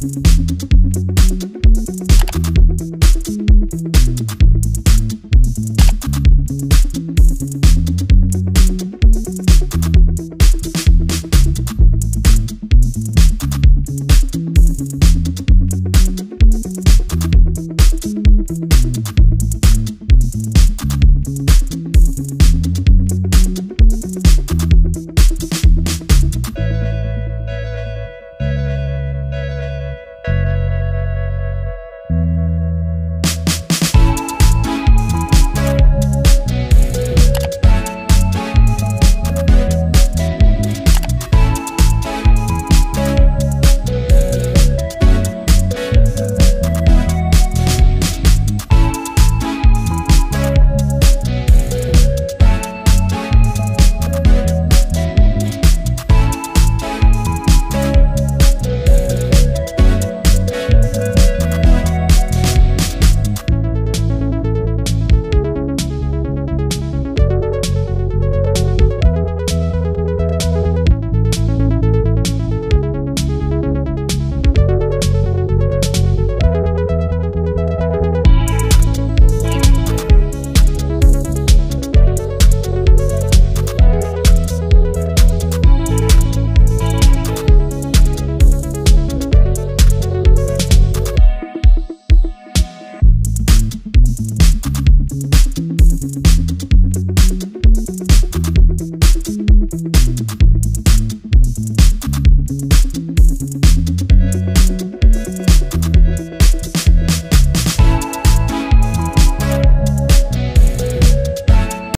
Thank